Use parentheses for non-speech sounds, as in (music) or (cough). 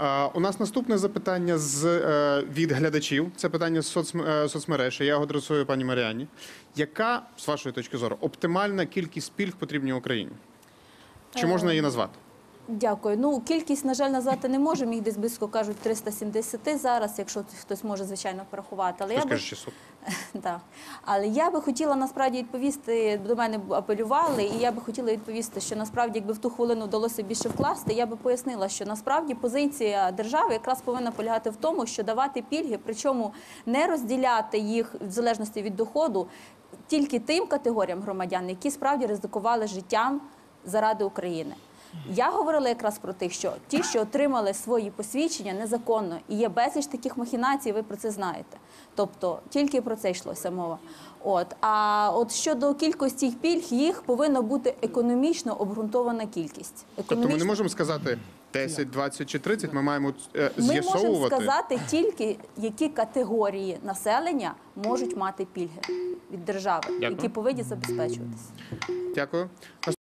Е, У нас наступне запитання з е, від глядачів. Це питання з е. Я його адресую пані Маріані. Яка, з вашої точки зору, оптимальна кількість пільг потрібні Україні? Чи можна її назвати? Дякую. Ну кількість, на жаль, назвати не можемо. Їх десь близько кажуть 370 зараз, якщо хтось може звичайно порахувати. Але Хтось я би 600. Так. (laughs) Але я би хотіла насправді відповісти, до мене апелювали, і я би хотіла відповісти, що насправді, якби в ту хвилину вдалося більше вкласти, я би пояснила, що насправді позиція держави якраз повинна полягати в тому, що давати пільги, причому не розділяти їх в залежності від доходу тільки тим категоріям громадян, які справді ризикували життям заради України. Я говорила якраз про тих, що ті, що отримали свої посвідчення незаконно, і є безліч таких махінацій, ви про це знаєте. Тобто тільки про це йшлося мова. От а от щодо кількості пільг, їх повинна бути економічно обґрунтована кількість. Тобто ми не можемо сказати 10, 20 чи 30, ми маємо е, ми можемо сказати тільки, які категорії населення можуть мати пільги від держави, Дякую. які повинні забезпечуватися. Дякую.